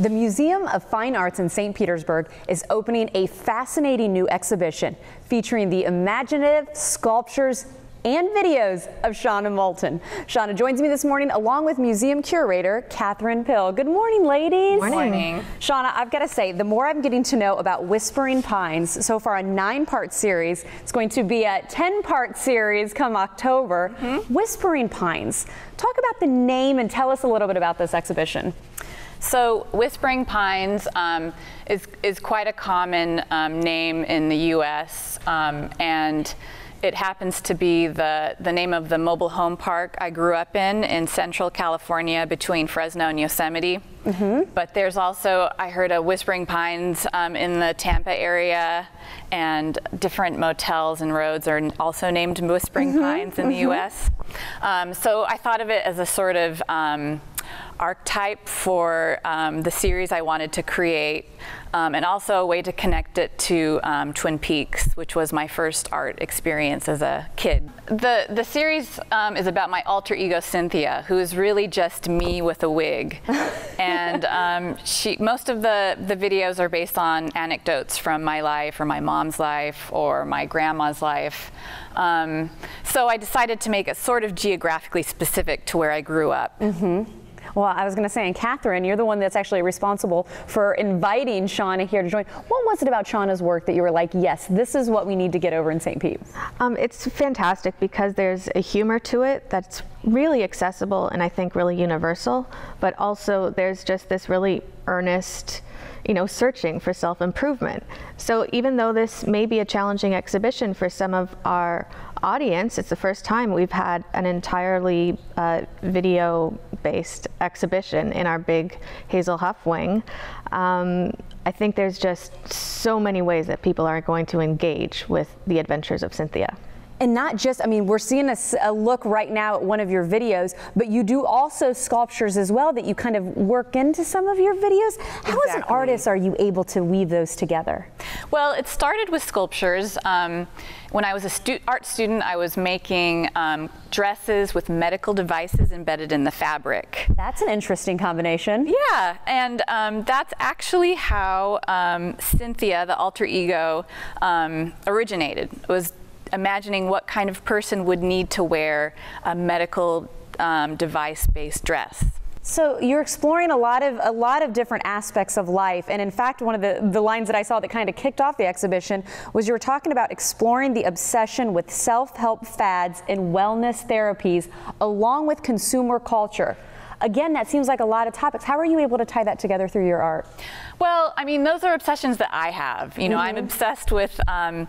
The Museum of Fine Arts in St. Petersburg is opening a fascinating new exhibition featuring the imaginative sculptures and videos of Shana Moulton. Shana joins me this morning along with museum curator Catherine Pill. Good morning, ladies. Morning. morning. Shana, I've got to say, the more I'm getting to know about Whispering Pines, so far a nine-part series, it's going to be a 10-part series come October. Mm -hmm. Whispering Pines. Talk about the name and tell us a little bit about this exhibition. So Whispering Pines um, is, is quite a common um, name in the U.S. Um, and it happens to be the, the name of the mobile home park I grew up in in central California between Fresno and Yosemite. Mm -hmm. But there's also, I heard a Whispering Pines um, in the Tampa area and different motels and roads are also named Whispering mm -hmm. Pines in mm -hmm. the mm-hmm. US. Um, so I thought of it as a sort of um, archetype for um, the series I wanted to create, um, and also a way to connect it to um, Twin Peaks, which was my first art experience as a kid. The, the series um, is about my alter ego, Cynthia, who is really just me with a wig. and um, she, most of the, the videos are based on anecdotes from my life, or my mom's life, or my grandma's life. Um, so I decided to make it sort of geographically specific to where I grew up. Mm -hmm. Well, I was going to say, and Catherine, you're the one that's actually responsible for inviting Shana here to join. What was it about Shana's work that you were like, yes, this is what we need to get over in St. Pete? Um, it's fantastic because there's a humor to it that's really accessible and I think really universal, but also there's just this really earnest, you know, searching for self-improvement. So even though this may be a challenging exhibition for some of our audience, it's the first time we've had an entirely uh, video-based exhibition in our big Hazel Hough wing. Um, I think there's just so many ways that people are going to engage with the adventures of Cynthia. And not just, I mean, we're seeing a, a, look right now at one of your videos, but you do also sculptures as well that you kind of work into some of your videos. How exactly. as an artist are you able to weave those together? Well, it started with sculptures. Um, when I was a stu art student, I was making um, dresses with medical devices embedded in the fabric. That's an interesting combination. Yeah, and um, that's actually how um, Cynthia, the alter ego, um, originated. It was imagining what kind of person would need to wear a medical um, device-based dress. So you're exploring a lot of a lot of different aspects of life, and in fact, one of the, the lines that I saw that kind of kicked off the exhibition was you were talking about exploring the obsession with self-help fads and wellness therapies, along with consumer culture. Again, that seems like a lot of topics. How are you able to tie that together through your art? Well, I mean, those are obsessions that I have. You know, mm -hmm. I'm mm-hmm. obsessed with. Um,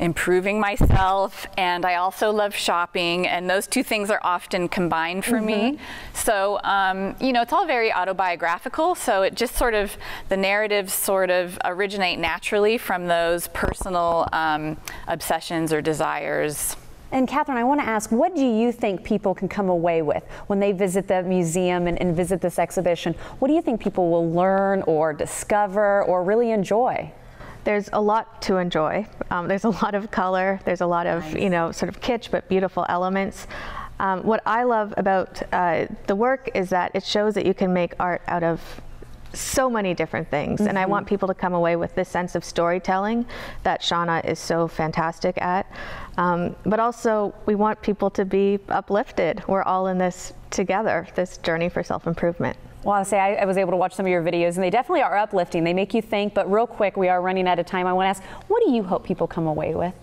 improving myself, and I also love shopping, and those two things are often combined for mm -hmm. me. Mm-hmm. So, um, you know, it's all very autobiographical, so it just sort of, the narratives sort of originate naturally from those personal um, obsessions or desires. And Catherine, I want to ask, what do you think people can come away with when they visit the museum and, and visit this exhibition? What do you think people will learn or discover or really enjoy? There's a lot to enjoy. Um, there's a lot of color. There's a lot of, nice. you know, sort of kitsch but beautiful elements. Um, what I love about uh, the work is that it shows that you can make art out of so many different things. Mm -hmm. And I want mm-hmm. people to come away with this sense of storytelling that Shana is so fantastic at. Um, but also, we want people to be uplifted. We're all in this together, this journey for self-improvement. Well, I'll say I, I, was able to watch some of your videos, and they definitely are uplifting. They make you think, but real quick, we are running out of time. I want to ask, what do you hope people come away with?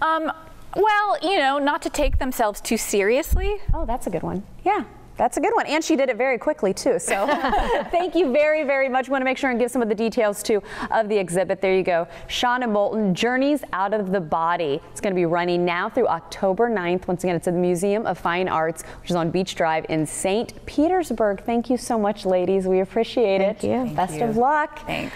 Um, well, you know, not to take themselves too seriously. Oh, that's a good one. Yeah. That's a good one. And she did it very quickly, too. So thank you very, very much. want to make sure and give some of the details, too, of the exhibit. There you go. Shana Moulton, Journeys Out of the Body. It's going to be running now through October 9th. Once again, it's at the Museum of Fine Arts, which is on Beach Drive in St. Petersburg. Thank you so much, ladies. We appreciate it. thank it. You. Best thank of luck. Thanks.